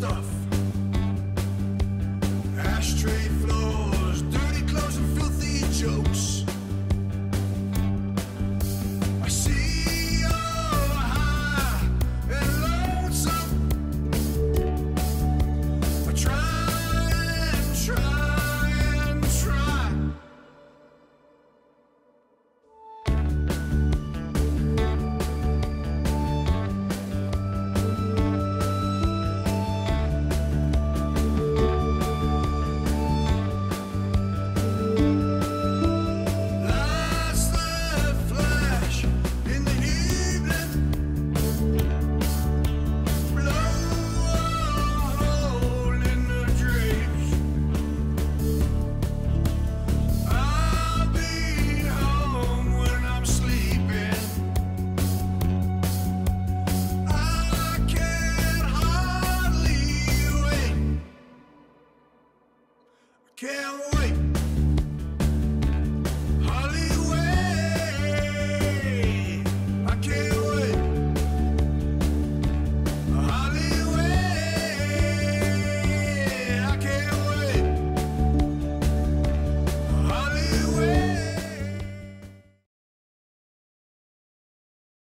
stuff. Can't wait.